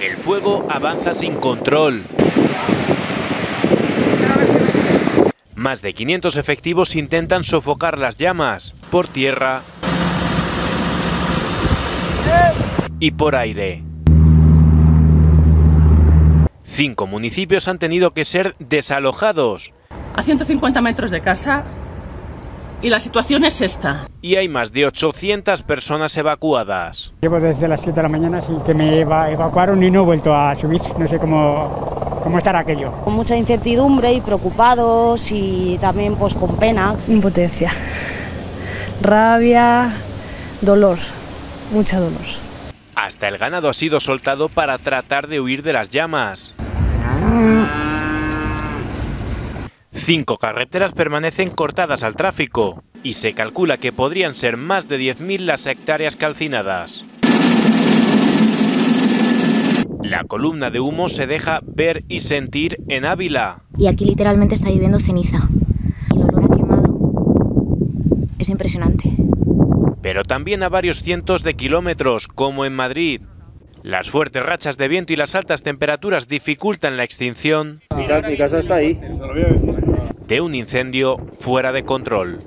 El fuego avanza sin control. Más de 500 efectivos intentan sofocar las llamas por tierra y por aire. Cinco municipios han tenido que ser desalojados a 150 metros de casa y la situación es esta. y hay más de 800 personas evacuadas. Llevo desde las 7 de la mañana sin que me eva- evacuaron y no he vuelto a subir. No sé cómo, cómo estará aquello. Con mucha incertidumbre y preocupados y también pues con pena. Impotencia, rabia, dolor, mucha dolor. Hasta el ganado ha sido soltado para tratar de huir de las llamas. Cinco carreteras permanecen cortadas al tráfico y se calcula que podrían ser más de 10.000 las hectáreas calcinadas. La columna de humo se deja ver y sentir en Ávila. Y aquí literalmente está lloviendo ceniza. El olor a quemado es impresionante. pero también a varios cientos de kilómetros, como en Madrid. Las fuertes rachas de viento y las altas temperaturas dificultan la extinción Mi casa está ahí. De un incendio fuera de control.